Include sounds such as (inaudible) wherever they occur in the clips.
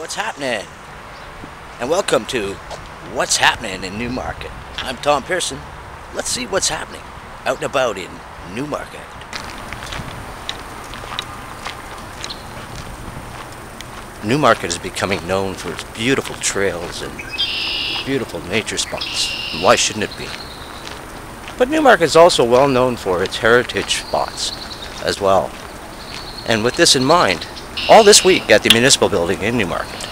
what's happening? And welcome to What's Happening in Newmarket. I'm Tom Pearson. Let's see what's happening out and about in Newmarket. Newmarket is becoming known for its beautiful trails and beautiful nature spots. Why shouldn't it be? But Newmarket is also well known for its heritage spots as well. And with this in mind, all this week at the Municipal Building in Newmarket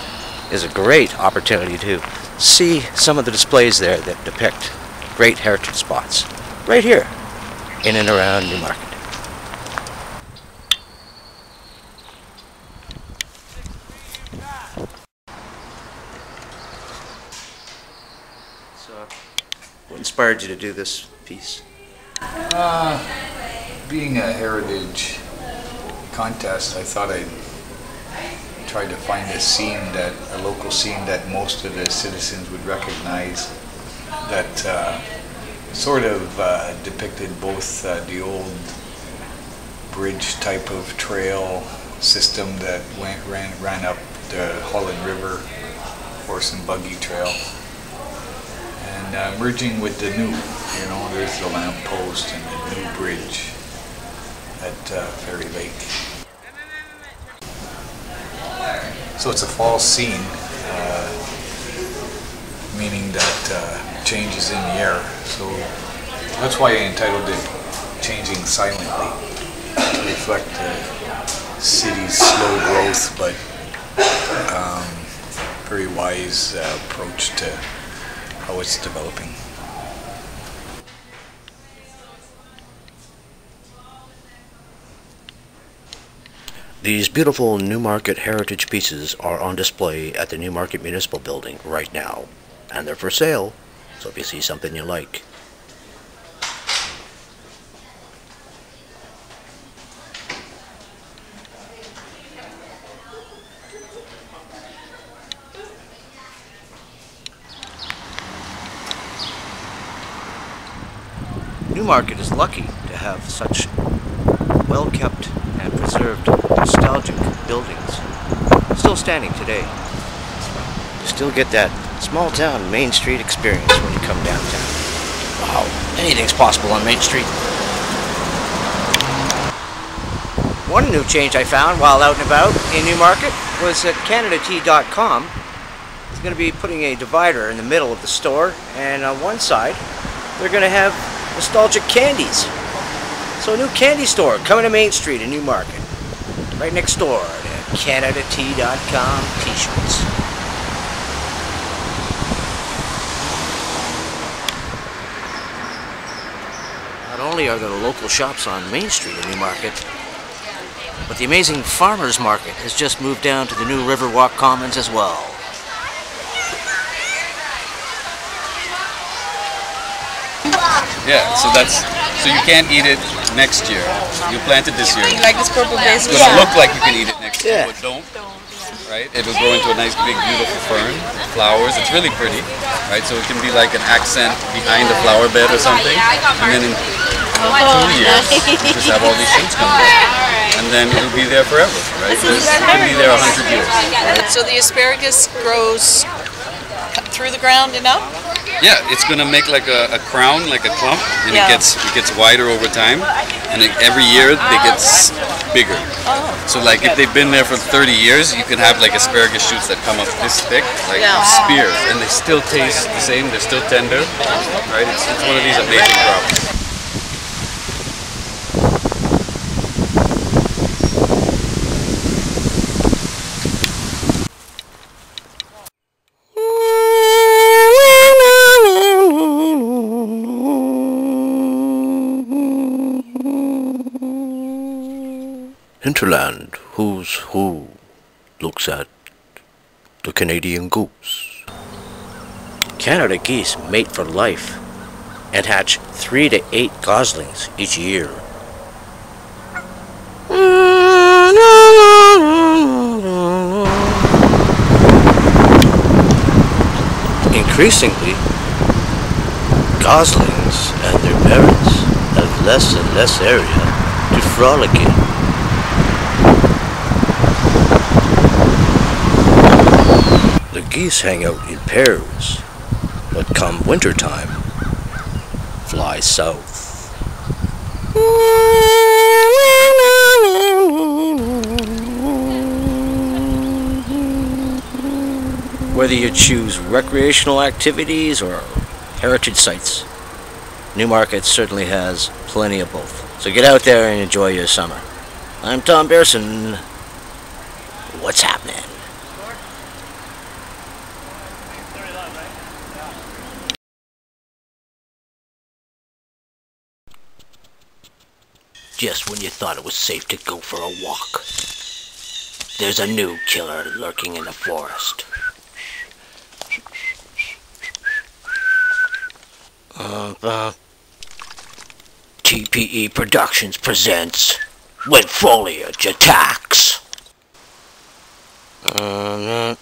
is a great opportunity to see some of the displays there that depict great heritage spots right here in and around Newmarket. So, what inspired you to do this piece? Uh, being a heritage contest, I thought I'd try to find a scene that, a local scene that most of the citizens would recognize that uh, sort of uh, depicted both uh, the old bridge type of trail system that went, ran, ran up the Holland River horse and buggy trail and uh, merging with the new, you know, there's the lamppost and the new bridge at uh, Ferry Lake. So it's a fall scene, uh, meaning that uh, change is in the air. So that's why I entitled it Changing Silently, to reflect the city's slow growth, but um, very wise uh, approach to how it's developing. These beautiful Newmarket heritage pieces are on display at the Newmarket Municipal Building right now, and they're for sale, so if you see something you like, Newmarket is lucky to have such well-kept and preserved nostalgic buildings still standing today. You still get that small town Main Street experience when you come downtown. Wow, anything's possible on Main Street. One new change I found while out and about in Newmarket was that CanadaTea.com is going to be putting a divider in the middle of the store and on one side they're going to have nostalgic candies. So a new candy store coming to Main Street in Newmarket. Right next door to CanadaTea.com t-shirts. Not only are there local shops on Main Street in Newmarket, but the amazing Farmers Market has just moved down to the new Riverwalk Commons as well. Yeah, so that's so you can't eat it next year. You plant it this year. You like this purple base? It's gonna look like you can eat it next year, but don't. Right? It'll grow into a nice big beautiful fern, flowers. It's really pretty. Right? So it can be like an accent behind the flower bed or something. And then in two oh, years, you just have all these shoots come out. And then it'll be there forever, right? This could be there a hundred years. So the asparagus grows through the ground and up? Yeah, it's gonna make like a, a crown, like a clump, and Yeah. it gets it gets wider over time, and it, every year they get s- bigger. Oh. So like if they've been there for 30 years, you can have like asparagus shoots that come up this thick, like Yeah. spears, and they still taste the same. They're still tender, right? It's, it's one of these amazing crops. Hinterland, who's who, looks at the Canadian goose. Canada geese mate for life and hatch three to eight goslings each year. Increasingly, goslings and their parents have less and less area to frolic in. Geese hang out in pairs, but come wintertime, fly south. Whether you choose recreational activities or heritage sites, Newmarket certainly has plenty of both. So get out there and enjoy your summer. I'm Tom Pearson. What's happening? Just when you thought it was safe to go for a walk, there's a new killer lurking in the forest. Uh, uh, TPE Productions presents When Foliage Attacks. Uh,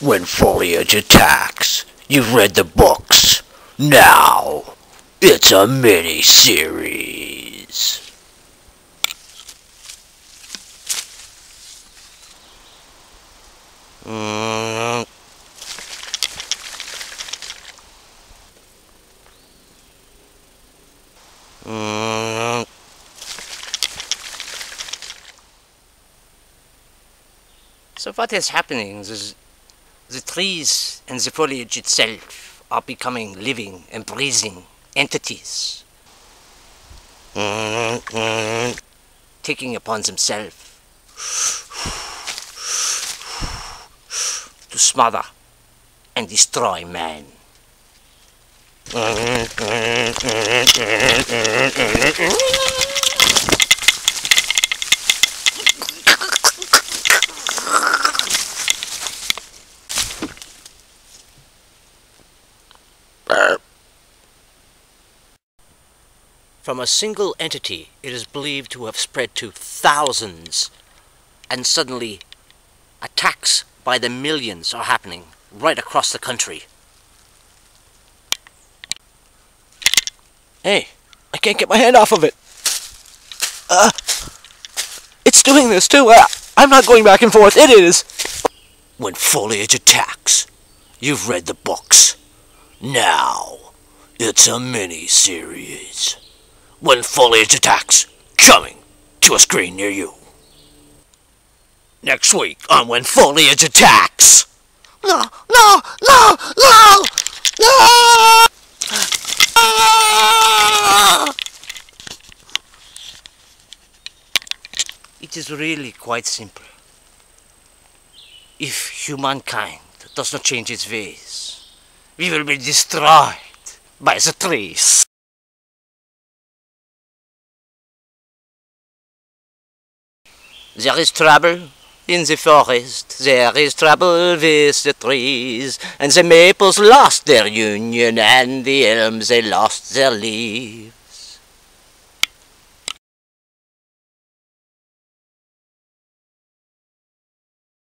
when foliage attacks. You've read the books. Now, it's a mini series. Mm. Mm. So what is happening is the trees and the foliage itself are becoming living and breathing entities. Taking upon themselves to smother and destroy man. (laughs) From a single entity, it is believed to have spread to thousands, and suddenly attacks by the millions are happening right across the country. Hey, I can't get my hand off of it. Uh, it's doing this too. Uh, I'm not going back and forth. It is. When foliage attacks, you've read the books. Now, it's a mini series. When foliage attacks, coming to a screen near you. Next week on When Foliage Attacks. No, no, no, no, no! It is really quite simple. If humankind does not change its ways, we will be destroyed by the trees. There is trouble in the forest. There is trouble with the trees, and the maples lost their union, and the elms they lost their leaf.